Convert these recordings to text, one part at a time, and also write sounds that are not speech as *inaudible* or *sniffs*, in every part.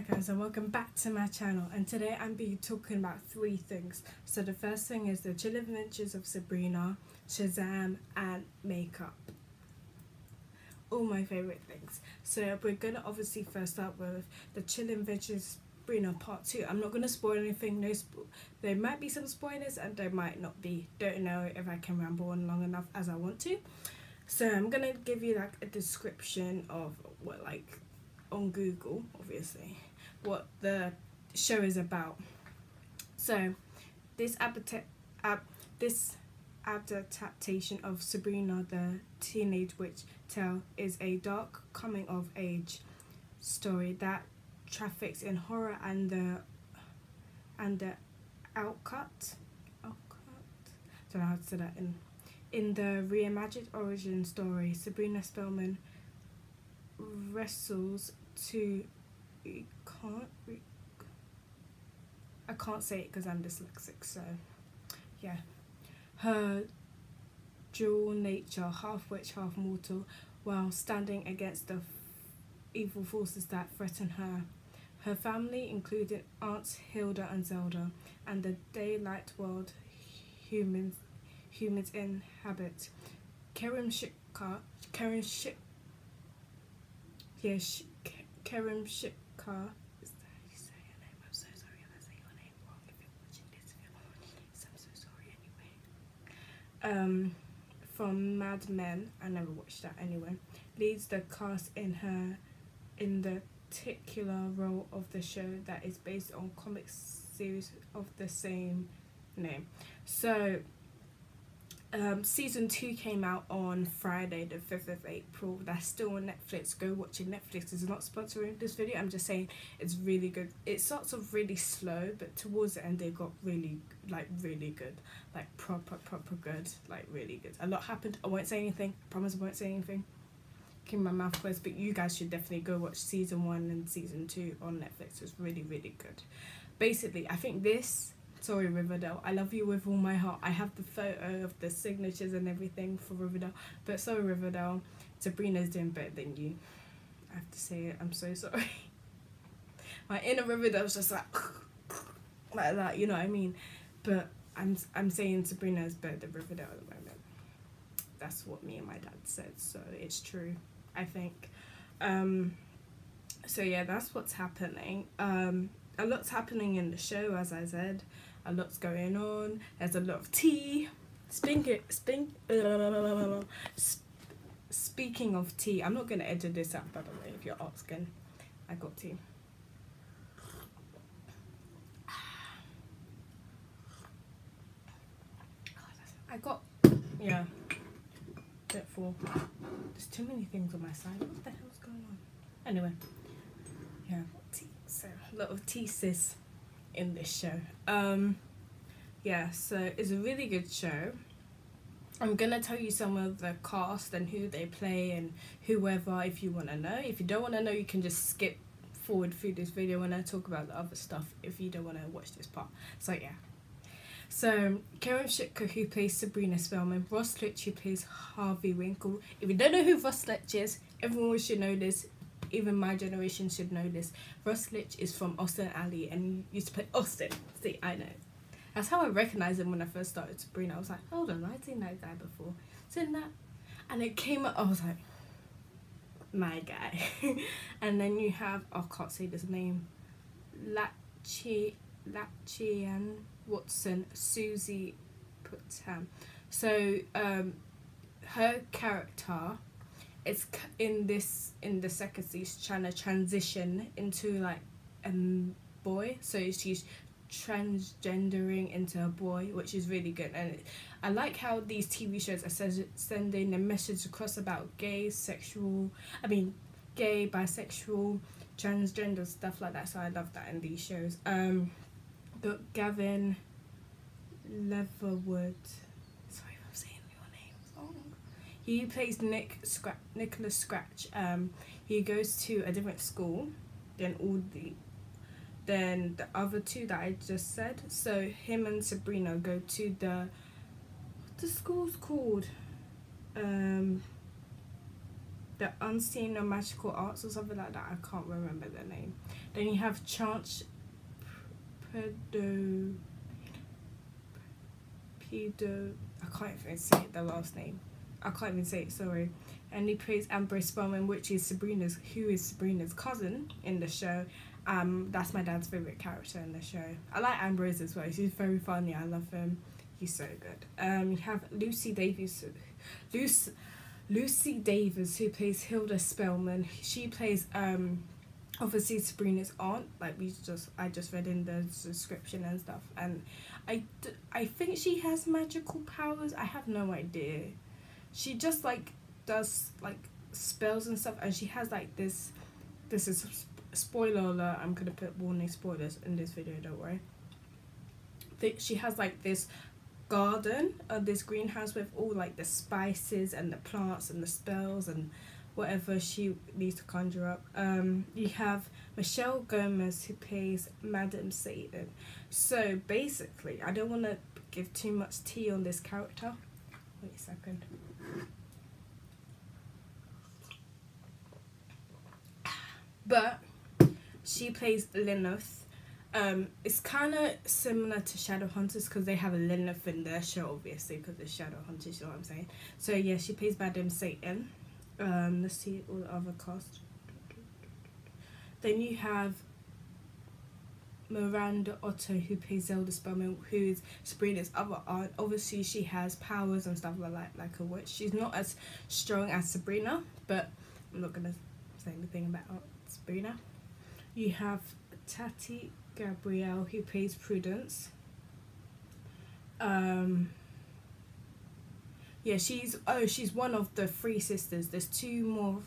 Hi guys and welcome back to my channel and today I'm be talking about three things. So the first thing is the chill adventures of Sabrina, Shazam and makeup. All my favourite things. So we're gonna obviously first start with the chill adventures Sabrina part 2. I'm not gonna spoil anything, no there might be some spoilers and there might not be. Don't know if I can ramble on long enough as I want to. So I'm gonna give you like a description of what like on Google, obviously, what the show is about. So, this ab- this adaptation of Sabrina the Teenage Witch Tale is a dark coming of age story that traffics in horror and the and the outcut outcut don't know how to say that in in the reimagined origin story Sabrina Spellman wrestles to can't I can't say it because I'm dyslexic so yeah her dual nature half witch half mortal while standing against the evil forces that threaten her her family included aunts Hilda and Zelda and the daylight world humans humans inhabit Karen Shipka Karen Ship yeah, Kerem Shipka. Is that how you say your name? I'm so sorry if I say your name wrong. If you're watching this video, I'm so sorry anyway. Um, from Mad Men, I never watched that anyway. Leads the cast in her, in the particular role of the show that is based on comic series of the same name. So um, season two came out on Friday, the 5th of April. That's still on Netflix. Go watch it. Netflix is not sponsoring this video. I'm just saying it's really good. It starts off really slow, but towards the end, they got really, like, really good. Like, proper, proper good. Like, really good. A lot happened. I won't say anything. I promise I won't say anything. Keep my mouth closed. But you guys should definitely go watch season one and season two on Netflix. It's really, really good. Basically, I think this Sorry, Riverdale. I love you with all my heart. I have the photo of the signatures and everything for Riverdale. But sorry, Riverdale. Sabrina's doing better than you. I have to say it. I'm so sorry. *laughs* my inner Riverdale's just like *sniffs* like that. You know what I mean? But I'm I'm saying Sabrina's better than Riverdale at the moment. That's what me and my dad said. So it's true. I think. Um, so yeah, that's what's happening. Um, a lot's happening in the show, as I said a lot's going on. There's a lot of tea. Speaking, speak, uh, speaking of tea, I'm not going to edit this out, by the way, if you're asking. I got tea. I got, yeah, bit full. There's too many things on my side. What the hell's going on? Anyway, yeah, tea. So, a lot of tea, sis in this show. Um, yeah, so it's a really good show. I'm gonna tell you some of the cast and who they play and whoever if you wanna know. If you don't wanna know, you can just skip forward through this video when I talk about the other stuff if you don't wanna watch this part. So yeah. So Karen Shipka who plays Sabrina Spellman, Ross Lynch who plays Harvey Winkle. If you don't know who Ross Lynch is, everyone should know this even my generation should know this. Ross Lynch is from Austin Ally and used to play Austin. See, I know. That's how I recognized him when I first started to bring. I was like, hold on, I've seen that guy before. Seen that? And it came up, I was like, my guy. *laughs* and then you have, oh, I can't say this name, Lachi, Lachlan Watson, Susie Putnam. So, um, her character it's in this in the second season trying to transition into like a boy. So she's transgendering into a boy which is really good. And i like how these tv shows are sending a message across about gay sexual i mean gay bisexual transgender stuff like that. So i love that in these shows. Um but gavin leatherwood he plays Nick Scratch, Nicholas Scratch. Um, he goes to a different school than all the than the other two that I just said. So him and Sabrina go to the what the school's called. Um, the Unseen or Magical Arts or something like that. I can't remember the name. Then you have Chance Pedo. Pedo. I can't even say the last name. I can't even say it. Sorry. And he plays Ambrose Spellman, which is Sabrina's, who is Sabrina's cousin in the show. Um, that's my dad's favorite character in the show. I like Ambrose as well. He's very funny. I love him. He's so good. Um, you have Lucy Davies, Lucy, Lucy Davis, who plays Hilda Spellman. She plays um, obviously Sabrina's aunt. Like we just, I just read in the description and stuff, and I, I think she has magical powers. I have no idea. She just like does like spells and stuff, and she has like this. This is spoiler alert. I'm gonna put warning spoilers in this video. Don't worry. She has like this garden, uh, this greenhouse with all like the spices and the plants and the spells and whatever she needs to conjure up. Um, you have Michelle Gomez who plays madame Satan. So basically, I don't want to give too much tea on this character. Wait a second. But she plays Lilith. Um, it's kind of similar to Shadowhunters because they have a Lilith in their show, obviously, because it's Shadowhunters, you know what I'm saying? So, yeah, she plays Madam Satan. Um, let's see all the other cast. Then you have Miranda Otto, who plays Zelda Spellman, who is Sabrina's other aunt. Obviously, she has powers and stuff like like a witch. She's not as strong as Sabrina, but I'm not gonna say anything about Sabrina. You have Tati Gabrielle, who plays Prudence. Um, yeah, she's oh, she's one of the three sisters. There's two more.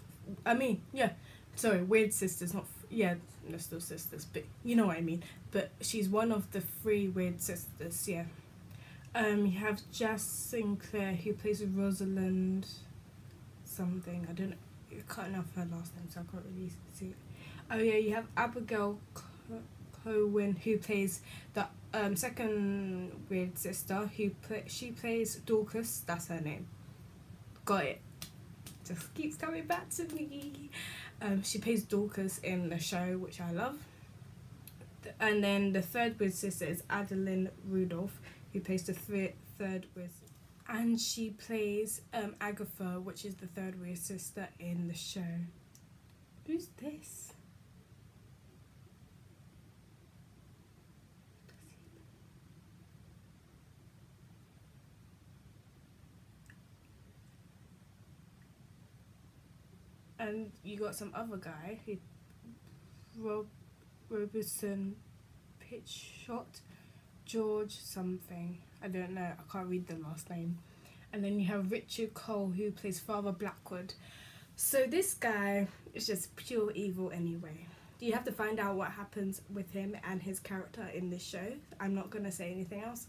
I mean, yeah, sorry, weird sisters, not yeah, they're still sisters, but you know what I mean. But she's one of the three weird sisters. Yeah. Um, you have Jess Sinclair who plays Rosalind. Something I don't know. Cutting off her last name, so I can't really see it. Oh yeah, you have Abigail Cowen who plays the um, second weird sister who play, she plays Dorcas. That's her name. Got it. Just keeps coming back to me. Um, she plays Dorcas in the show, which I love. And then the third weird sister is Adeline Rudolph, who plays the th- third weird and she plays um, Agatha, which is the third weird sister in the show. Who's this? and you got some other guy who Rob Robertson pitch shot George something I don't know I can't read the last name. And then you have Richard Cole who plays Father Blackwood. So this guy is just pure evil anyway. Do you have to find out what happens with him and his character in this show. I'm not gonna say anything else.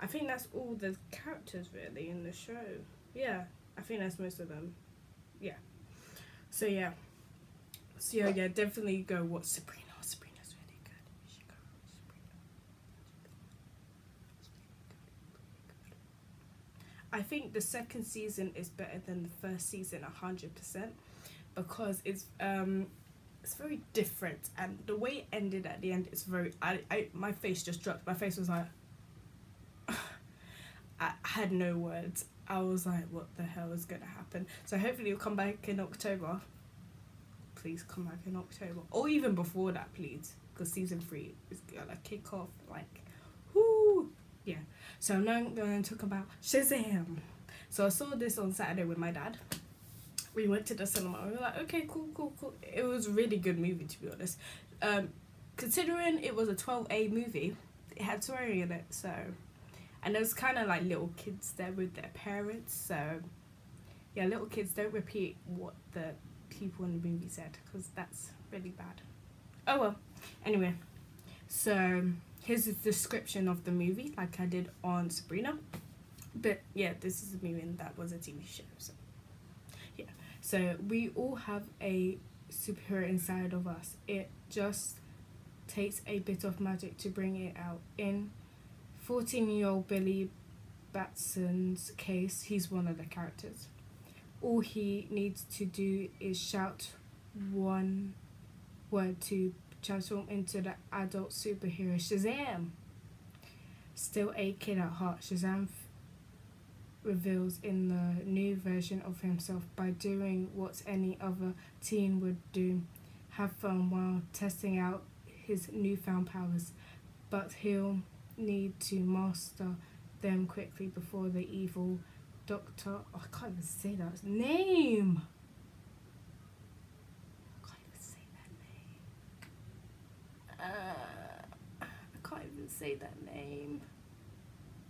I think that's all the characters really in the show. Yeah I think that's most of them. Yeah. So yeah. So yeah, yeah, definitely go watch Sabrina. Sabrina's really good. You should go watch Sabrina. I think the second season is better than the first season a hundred percent because it's um it's very different and the way it ended at the end is very I, I my face just dropped. My face was like *sighs* I had no words. I was like, what the hell is going to happen? So hopefully you'll come back in October. Please come back in October. Or even before that, please. Because season three is to kick off like, whoo. Yeah. So now I'm going to talk about Shazam. So I saw this on Saturday with my dad. We went to the cinema. We were like, okay, cool, cool, cool. It was a really good movie, to be honest. Um, considering it was a 12A movie, it had swearing in it, so and there was kind of like little kids there with their parents so yeah little kids don't repeat what the people in the movie said because that's really bad oh well anyway so here's a description of the movie like i did on sabrina. But yeah this is a movie and that was a tv show so yeah. So we all have a superhero inside of us. It just takes a bit of magic to bring it out. In 14 year old Billy Batson's case, he's one of the characters. all he needs to do is shout one word to transform into the adult superhero Shazam. Still a kid at heart, Shazam reveals in the new version of himself by doing what any other teen would do have fun while testing out his newfound powers, but he'll need to master them quickly before the evil doctor. Oh, I can't even say that name. I can't even say that name. Uh, I can't even say that name.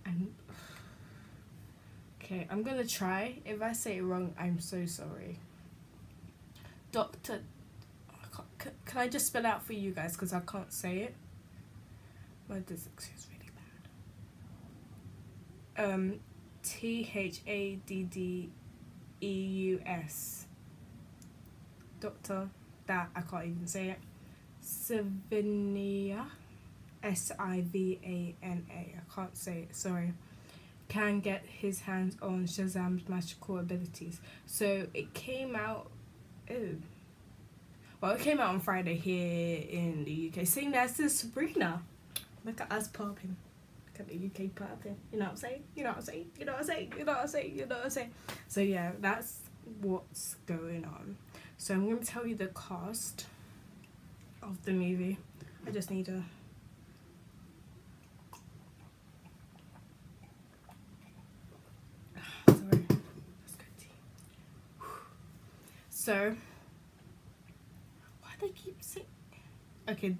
And *sighs* okay, I'm gonna try. If I say it wrong, I'm so sorry. Doctor, I can I just spell out for you guys because I can't say it. My dyslexia is really bad. Um, T H A D D E U S. Doctor, that I can't even say it. Savinia, S I V A N A. I can't say it. Sorry. Can get his hands on Shazam's magical abilities. So it came out. Oh. Well, it came out on Friday here in the UK. Same as the Sabrina. Look at us popping. Look at the UK popping. You know what I'm saying? You know what I'm saying? You know what I'm saying? You know what I'm saying? You know what I'm saying? So yeah, that's what's going on. So I'm going to tell you the cast of the movie. I just need a. *sighs* Sorry. Let's go tea. *sighs* So, why they keep saying? Okay,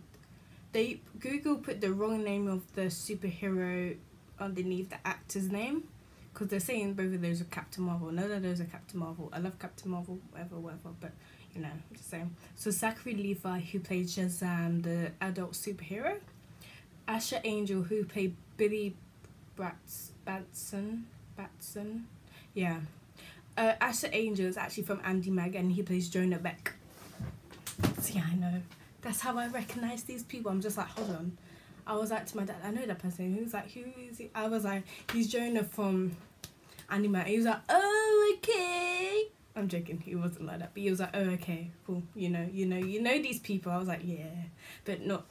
they Google put the wrong name of the superhero underneath the actor's name because they're saying both of those are Captain Marvel. None of those are Captain Marvel. I love Captain Marvel, whatever, whatever, but you know, saying. So Zachary Levi, who played Shazam, the adult superhero, Asher Angel, who played Billy Bratz, Batson, Batson, yeah. Uh, Asher Angel is actually from Andi Mack, and he plays Jonah Beck. See, I know. That's how I recognize these people. I'm just like, hold on. I was like to my dad, I know that person. He was like, who is he? I was like, he's Jonah from Andi Mack. He was like, oh, okay. I'm joking. He wasn't like that, but he was like, "Oh, okay, cool. You know, you know, you know these people." I was like, "Yeah," but not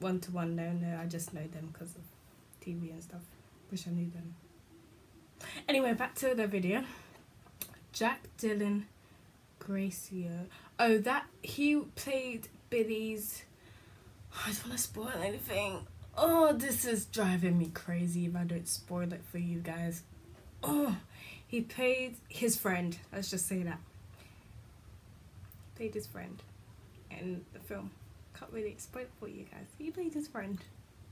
one to one. No, no, I just know them because of TV and stuff. Wish I knew them. Anyway, back to the video. Jack Dylan Gracio. Oh, that he played Billy's. I don't want to spoil anything. Oh, this is driving me crazy if I don't spoil it for you guys. Oh, he played his friend. Let's just say that. Played his friend in the film. Can't really explain it for you guys. He played his friend.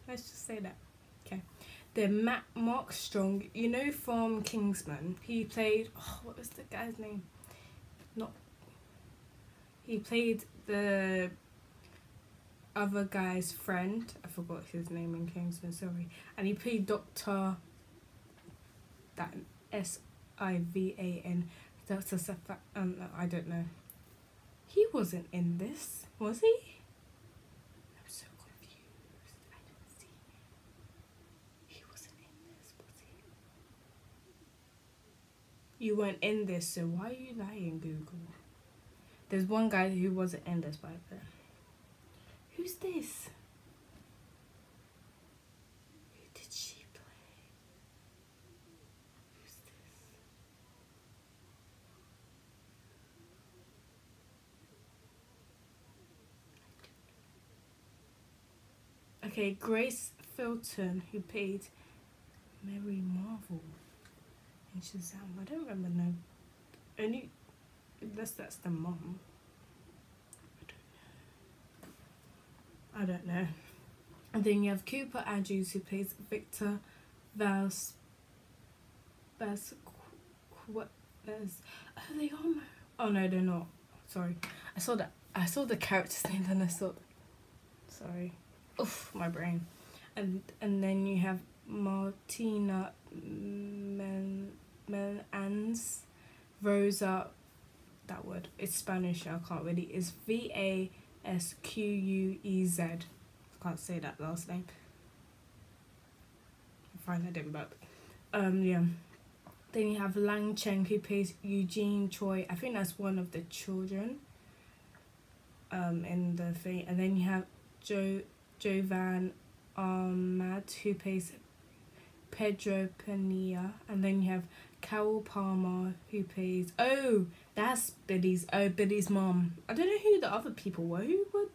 Let's just say that. Okay. Then Matt Mark Strong, you know from Kingsman, he played. Oh, what was the guy's name? Not. He played the other guy's friend. I forgot his name in Kingsman. Sorry, and he played Doctor. That S I V A Safa. Um, I don't know. He wasn't in this, was he? I'm so confused. I don't see him. He wasn't in this, was he? You weren't in this, so why are you lying, Google? There's one guy who wasn't in this, by the way. Who's this? Who did she play? Who's this? Okay, Grace Fulton, who played Mary Marvel in Shazam. I don't remember no. Only unless that's the mom. I don't know. And then you have Cooper Andrews who plays Victor Vals Vals what Vals Oh they are mar- Oh no they're not. Sorry. I saw that I saw the character's *laughs* name then I saw sorry. Oof my brain. And and then you have Martina Mel Melans Rosa that word. It's Spanish, I can't really it's V A S Q U E Z. I Can't say that last name. Fine, I didn't, but um, yeah. Then you have Lang Cheng who plays Eugene Choi. I think that's one of the children. Um, in the thing, and then you have Joe Jovan Ahmad who plays Pedro Pena, and then you have Carol Palmer who plays oh that's Billy's oh Billy's mom. I don't know who the other people were. Who were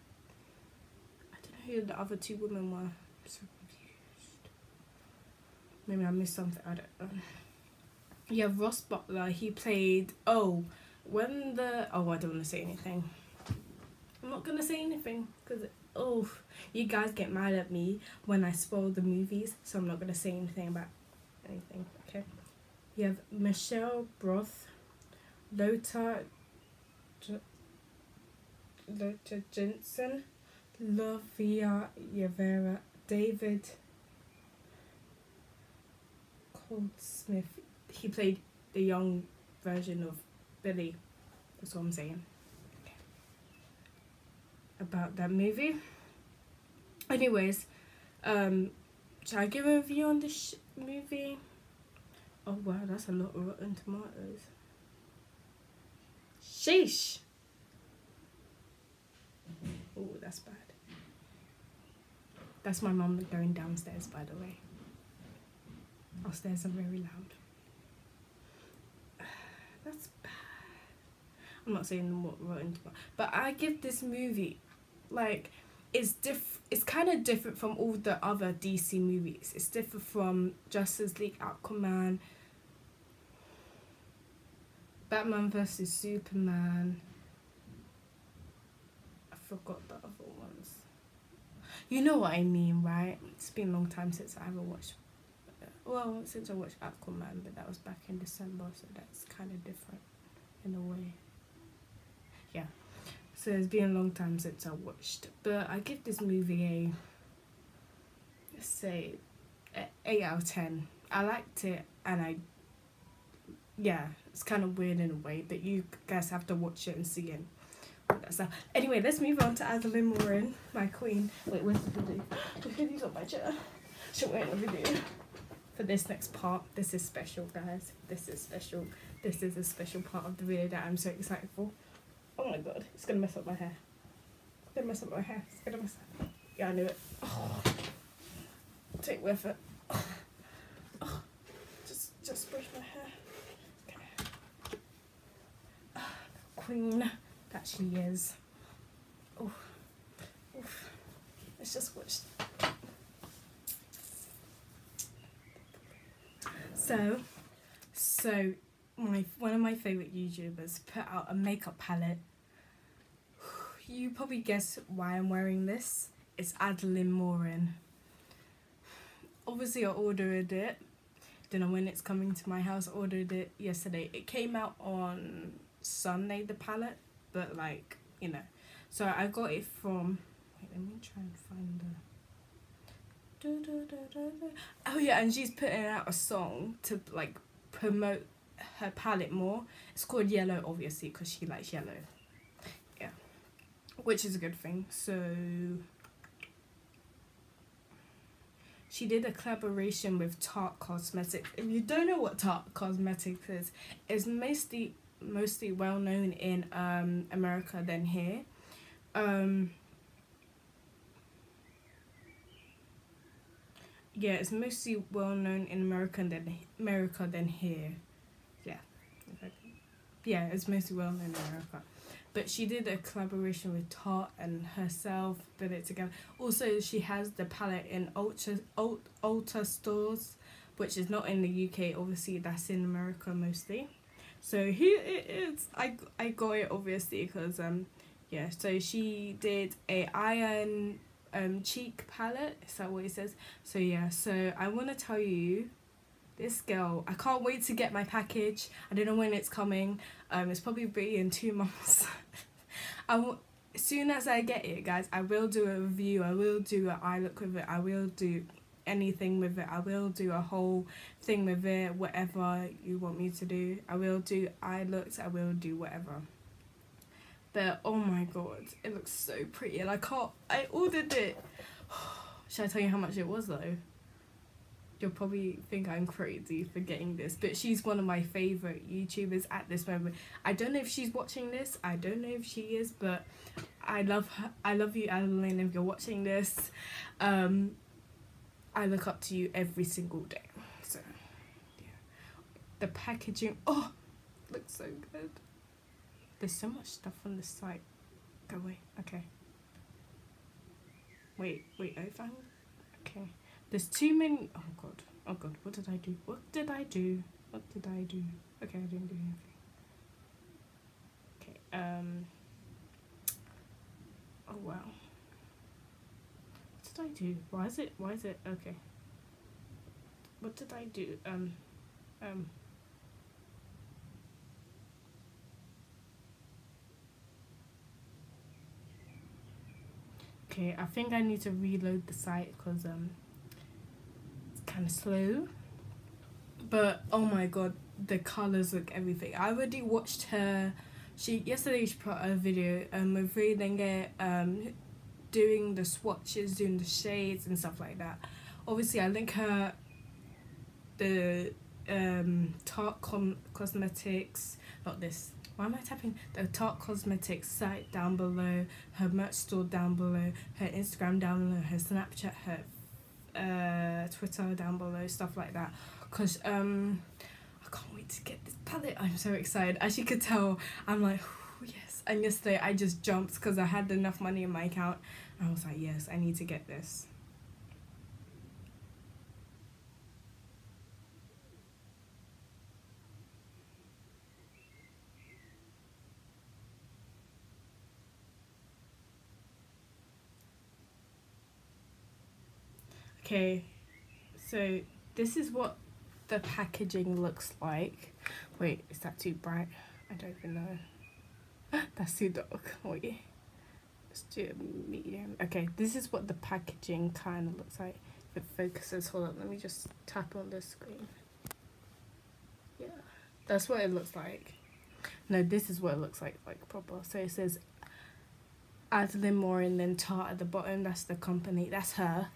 I don't know who the other two women were. I'm so confused. Maybe I missed something. I don't know. You have Ross Butler. He played oh when the oh I don't want to say anything. I'm not gonna say anything because oh you guys get mad at me when I spoil the movies, so I'm not gonna say anything about anything. Okay. You have Michelle Broth, Lota, J- Jensen, Lovia Yavera, David Goldsmith. He played the young version of Billy. That's what I'm saying. About that movie. Anyways, um, should I give a review on this movie? Oh wow, that's a lot of rotten tomatoes. Sheesh. Oh, that's bad. That's my mum going downstairs, by the way. Upstairs are very loud. *sighs* That's bad. I'm not saying what rotten tomato, but I give this movie, like, it's diff. It's kind of different from all the other DC movies. It's different from Justice League, Aquaman, Batman versus Superman. I forgot the other ones. You know what I mean, right? It's been a long time since I ever watched. Well, since I watched Aquaman, but that was back in December, so that's kind of different in a way. So it's been a long time since I watched, but I give this movie a let's say a eight out of ten. I liked it, and I yeah, it's kind of weird in a way, but you guys have to watch it and see it. So anyway, let's move on to Adelaine Morin, my queen. Wait, where's the video? The video's on my chair. Should wait a video for this next part. This is special, guys. This is special. This is a special part of the video that I'm so excited for. Oh my god, it's gonna mess up my hair. It's gonna mess up my hair. It's gonna mess up. Yeah, I knew it. Oh. Take with it. Oh. Just, just brush my hair. Okay. Ah, queen that she is. Oh, oof. Let's just watch. So, so my one of my favorite YouTubers put out a makeup palette. *sighs* You probably guess why I'm wearing this. It's Adelaine Morin. Obviously, I ordered it. Don't know when it's coming to my house. I ordered it yesterday. It came out on Sunday the palette, but like you know, so I got it from. Wait, let me try and find the. Oh yeah, and she's putting out a song to like promote her palette more. It's called Yellow, obviously, because she likes yellow. Yeah, which is a good thing. So she did a collaboration with Tarte Cosmetics. If you don't know what Tarte Cosmetics is, it's mostly mostly well known in um, America than here. Um, yeah, it's mostly well known in America than America than here. Yeah, it's mostly well known in America. But she did a collaboration with Tarte and herself put it together. Also, she has the palette in Ulta, Ulta stores, which is not in the UK. Obviously, that's in America mostly. So here it is. I I got it obviously because um yeah. So she did a iron um cheek palette. Is that what it says? So yeah. So I want to tell you, this girl. I can't wait to get my package. I don't know when it's coming. Um, it's probably be in two *laughs* months. I will. As soon as I get it, guys, I will do a review. I will do an eye look with it. I will do anything with it. I will do a whole thing with it, whatever you want me to do. I will do eye looks, I will do whatever. But oh my god, it looks so pretty and I can't I ordered it. *sighs* Should I tell you how much it was though? You'll probably think I'm crazy for getting this, but she's one of my favorite YouTubers at this moment. I don't know if she's watching this. I don't know if she is, but I love her. I love you, Adelaine. If you're watching this, um, I look up to you every single day. So, yeah, the packaging. Oh, looks so good. There's so much stuff on the site. Go away. Okay. Wait, wait. Found. Okay. There's too many. Oh god. Oh god. What did I do? What did I do? What did I do? Okay, I didn't do anything. Okay. Um. Oh wow. What did I do? Why is it? Why is it? Okay. What did I do? Um. Um. Okay, I think I need to reload the site because um kind of slow. But oh my god, the colors look everything. I already watched her. She yesterday she put a video um of reading it um doing the swatches, doing the shades and stuff like that. Obviously, I link her the um Tarte Com- Cosmetics, not this. Why am I tapping the Tarte Cosmetics site down below, her merch store down below, her Instagram down below, her Snapchat, her uh, Twitter down below, stuff like that. Because um, I can't wait to get this palette. I'm so excited. As you could tell, I'm like, yes. And yesterday I just jumped because I had enough money in my account. I was like, yes, I need to get this. Okay, so this is what the packaging looks like. Wait, is that too bright? I don't even know. *gasps* That's too dark. *laughs* Wait, let's do medium. Okay, this is what the packaging kind of looks like. If it focuses, hold on, let me just tap on the screen. Yeah, that's what it looks like. No, this is what it looks like, like proper. So it says Adelaine Morin and then Tarte at the bottom. That's the company. That's her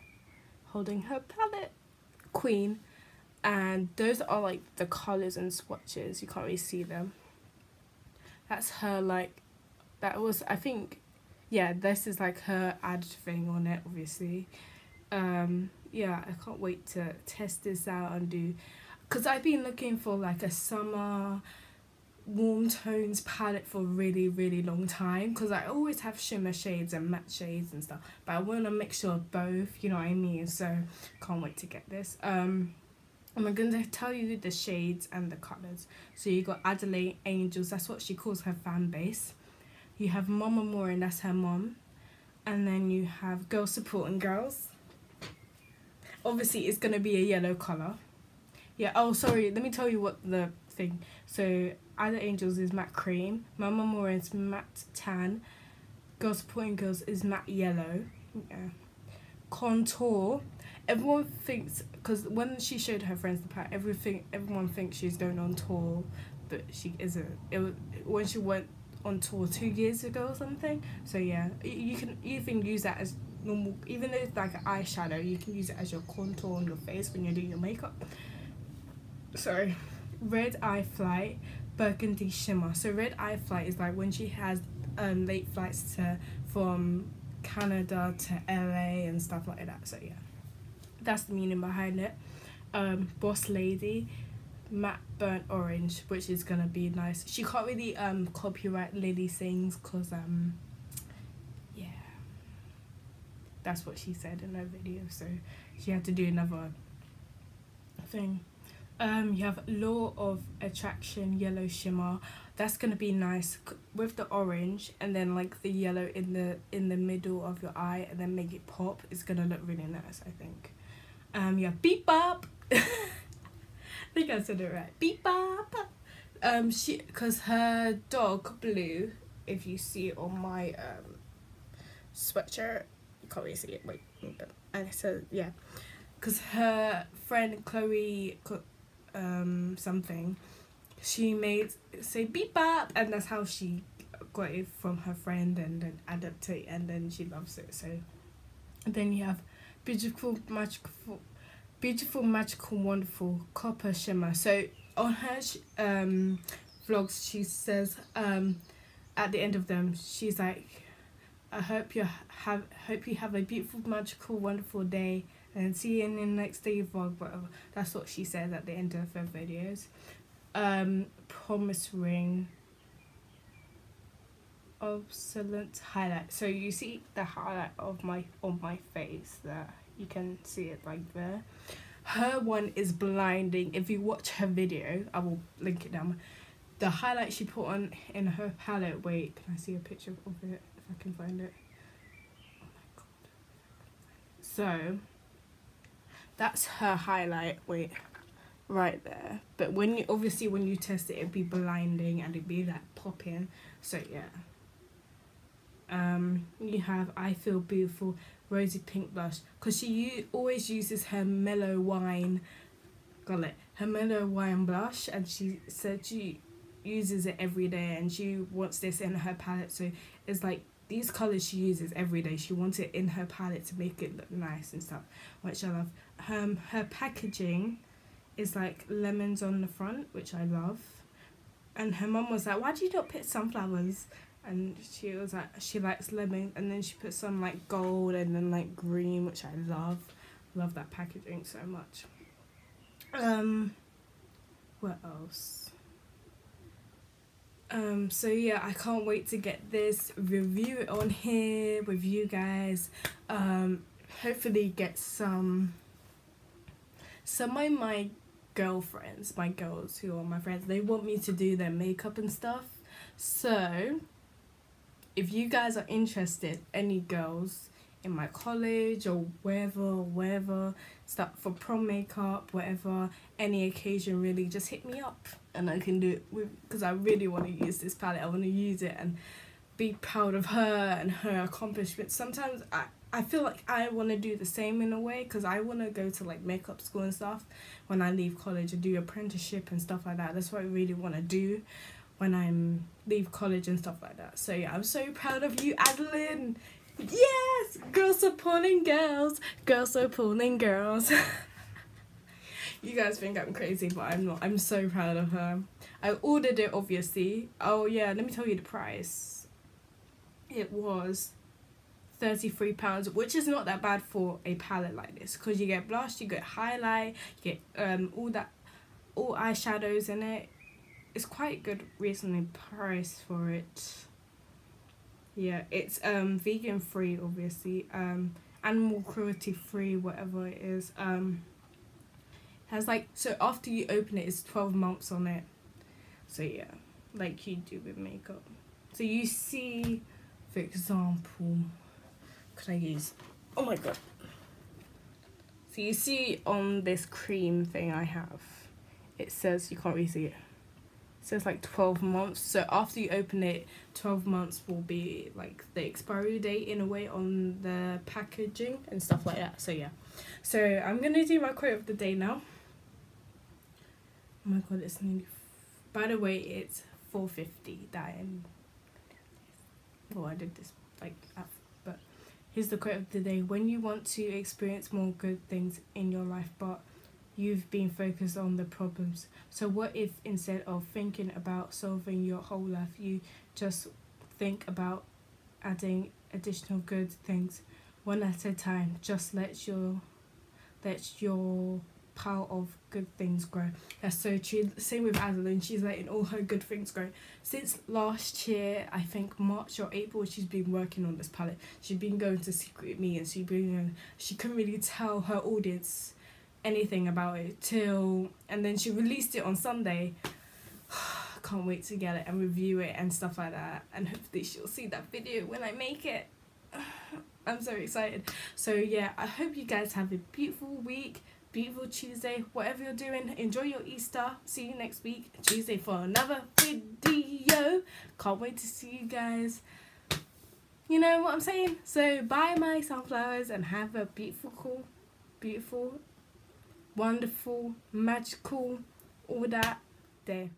holding her palette queen. And those are like the colors and swatches. You can't really see them. That's her like that was i think yeah this is like her ad thing on it obviously. Um yeah i can't wait to test this out and do because i've been looking for like a summer warm tones palette for a really really long time because I always have shimmer shades and matte shades and stuff but I want a mixture of both you know what I mean? So can't wait to get this. Um I'm going to tell you the shades and the colors. So you got Adelaine Angels that's what she calls her fan base. You have Mama Morin and that's her mom. And then you have Girl Supporting Girls. Obviously it's going to be a yellow color. Yeah oh sorry let me tell you what the thing. So other Angels is matte cream. Mama Morin is matte tan. Girls Supporting Girls is matte yellow. Yeah. Contour. Everyone thinks because when she showed her friends the pack, everything everyone thinks she's going on tour, but she isn't. It was when she went on tour two years ago or something. So yeah, you can even use that as normal. Even though it's like an eyeshadow, you can use it as your contour on your face when you're doing your makeup. Sorry, red eye flight burgundy shimmer. So red eye flight is like when she has um late flights to from Canada to LA and stuff like that. So yeah, that's the meaning behind it. Um, Boss Lady, matte burnt orange, which is gonna be nice. She can't really um copyright Lily Sings cause um yeah, that's what she said in her video. So she had to do another thing. Um, you have Law of Attraction Yellow Shimmer. That's gonna be nice with the orange and then like the yellow in the in the middle of your eye and then make it pop. It's gonna look really nice, I think. Um, yeah, Beep Bop. *laughs* I think I said it right. Beep Bop. Um, she because her dog Blue. If you see it on my um sweatshirt, you can't really see it. Wait, and so yeah, because her friend Chloe um something she made say beep bop and that's how she got it from her friend and then adapted and then she loves it so and then you have beautiful magical beautiful, magical, wonderful copper shimmer. So on her um, vlogs, she says um, at the end of them, she's like, "I hope you have hope you have a beautiful, magical, wonderful day." And see you in the next day vlog, whatever. That's what she says at the end of her videos. Um, promise ring. Obsolete highlight. So you see the highlight of my on my face there. You can see it right there. Her one is blinding. If you watch her video i will link it down. The highlight she put on in her palette wait can i see a picture of it if i can find it? Oh my god. So that's her highlight wait right there. But when you obviously when you test it it'd be blinding and it'd be like popping. So yeah. Um, you have I Feel Beautiful Rosy Pink Blush. Because she u- always uses her Mellow Wine, got it, her Mellow Wine blush. And she said she uses it every day and she wants this in her palette. So it's like these colours she uses every day she wants it in her palette to make it look nice and stuff which I love. Um, her packaging is like lemons on the front which I love. And her mum was like why do you not put sunflowers? And she was like she likes lemon and then she put some like gold and then like green which I love. Love that packaging so much. Um what else um so yeah I can't wait to get this review it on here with you guys. Um hopefully get some some of my girlfriends my girls who are my friends they want me to do their makeup and stuff. So if you guys are interested, any girls in my college or wherever, wherever, stuff for prom makeup, whatever, any occasion really, just hit me up and I can do it because I really want to use this palette. I want to use it and be proud of her and her accomplishments. Sometimes I I feel like I want to do the same in a way because I want to go to like makeup school and stuff when I leave college and do apprenticeship and stuff like that. That's what I really want to do when I'm leave college and stuff like that. So yeah, I'm so proud of you, Adelaine. Yes, girls supporting girls, girls supporting girls. *laughs* you guys think I'm crazy, but I'm not. I'm so proud of her. I ordered it obviously. Oh yeah, let me tell you the price. It was thirty-three pounds, which is not that bad for a palette like this, because you get blush, you get highlight, you get um all that, all eyeshadows in it it's quite good reasonably price for it yeah it's um vegan free obviously um animal cruelty free whatever it is um has like so after you open it it's 12 months on it. So yeah like you do with makeup. So you see for example could i use oh my god. So you see on this cream thing i have it says you can't really see it. Says like 12 months. So after you open it 12 months will be like the expiry date in a way on the packaging and stuff like that. So yeah. So i'm gonna do my quote of the day now oh my god it's nearly by the way it's 450 that i'm oh i did this like but here's the quote of the day when you want to experience more good things in your life but you've been focused on the problems. So, what if instead of thinking about solving your whole life, you just think about adding additional good things one at a time? Just let your let your pile of good things grow. That's so true. Same with Adelaine. She's letting all her good things grow. Since last year, I think March or April, she's been working on this palette. She's been going to secret meetings. She's been she couldn't really tell her audience anything about it till and then she released it on Sunday. *sighs* Can't wait to get it and review it and stuff like that. And hopefully she'll see that video when I make it. *sighs* I'm so excited. So yeah, I hope you guys have a beautiful week, beautiful Tuesday, whatever you're doing. Enjoy your Easter. See you next week, Tuesday for another video. Can't wait to see you guys. You know what I'm saying? So buy my sunflowers and have a beautiful, cool, beautiful wonderful, magical, all that there.